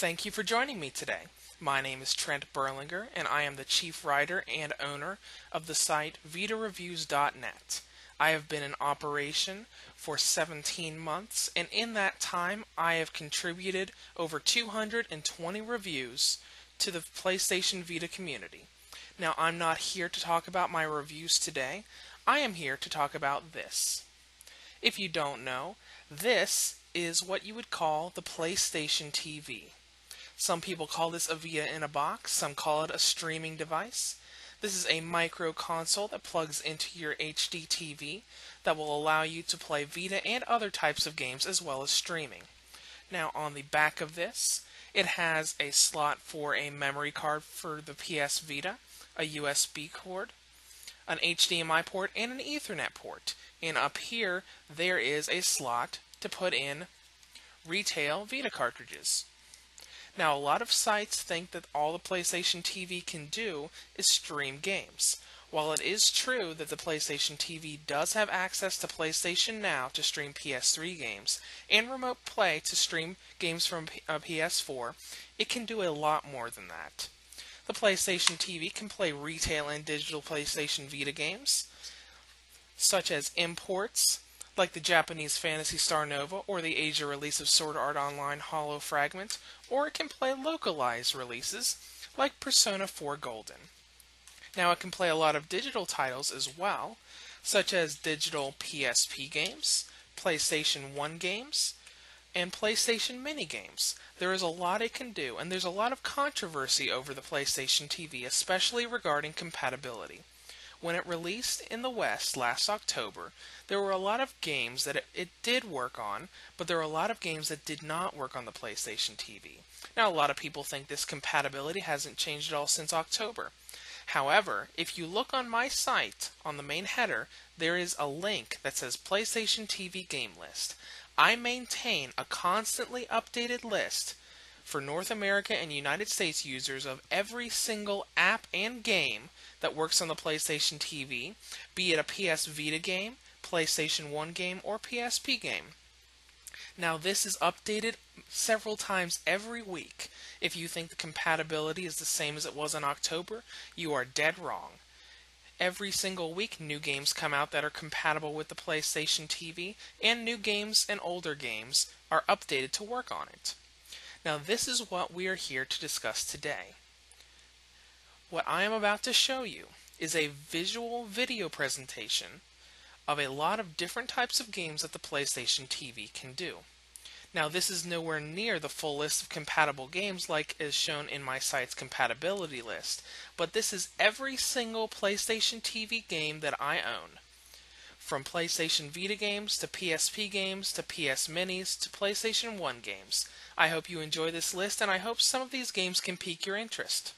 Thank you for joining me today. My name is Trent Berlinger, and I am the chief writer and owner of the site VitaReviews.net. I have been in operation for 17 months, and in that time, I have contributed over 220 reviews to the PlayStation Vita community. Now, I'm not here to talk about my reviews today. I am here to talk about this. If you don't know, this is what you would call the PlayStation TV. Some people call this a Vita in a box, some call it a streaming device. This is a micro console that plugs into your HD TV that will allow you to play Vita and other types of games as well as streaming. Now, on the back of this, it has a slot for a memory card for the PS Vita, a USB cord, an HDMI port, and an Ethernet port. And up here, there is a slot to put in retail Vita cartridges. Now, a lot of sites think that all the PlayStation TV can do is stream games. While it is true that the PlayStation TV does have access to PlayStation Now to stream PS3 games and Remote Play to stream games from a uh, PS4, it can do a lot more than that. The PlayStation TV can play retail and digital PlayStation Vita games, such as imports, like the Japanese Phantasy Star Nova or the Asia release of Sword Art Online Hollow Fragment, or it can play localized releases like Persona 4 Golden. Now, it can play a lot of digital titles as well, such as digital PSP games, PlayStation 1 games, and PlayStation Mini games. There is a lot it can do, and there's a lot of controversy over the PlayStation TV, especially regarding compatibility. When it released in the West last October, there were a lot of games that it, it, did work on, but there were a lot of games that did not work on the PlayStation TV. Now, a lot of people think this compatibility hasn't changed at all since October. However, if you look on my site, on the main header, there is a link that says PlayStation TV Game List. I maintain a constantly updated list for North America and United States users of every single app and game that works on the PlayStation TV, be it a PS Vita game, PlayStation 1 game, or PSP game. Now, this is updated several times every week. If you think the compatibility is the same as it was in October, you are dead wrong. Every single week, new games come out that are compatible with the PlayStation TV, and new games and older games are updated to work on it. Now, this is what we are here to discuss today. What I am about to show you is a visual video presentation of a lot of different types of games that the PlayStation TV can do. Now this is nowhere near the full list of compatible games like is shown in my site's compatibility list, but this is every single PlayStation TV game that I own. From PlayStation Vita games to PSP games to PS Minis to PlayStation 1 games. I hope you enjoy this list and I hope some of these games can pique your interest.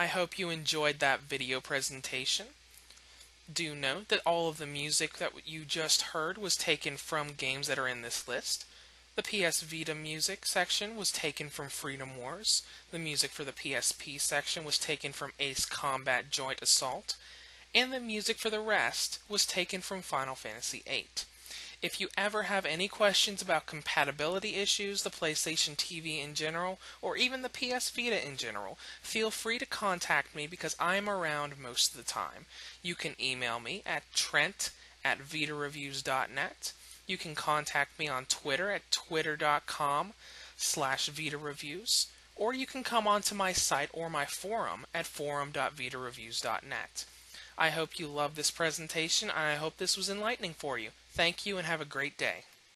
I hope you enjoyed that video presentation. Do note that all of the music that you just heard was taken from games that are in this list. The PS Vita music section was taken from Freedom Wars. The music for the PSP section was taken from Ace Combat Joint Assault. And the music for the rest was taken from Final Fantasy VIII. If you ever have any questions about compatibility issues, the PlayStation TV in general, or even the PS Vita in general, feel free to contact me because I'm around most of the time. You can email me at trent at vitareviews.net. You can contact me on Twitter at twitter.com slash vitareviews, or you can come onto my site or my forum at forum.vitareviews.net. I hope you love this presentation, and I hope this was enlightening for you. Thank you and have a great day.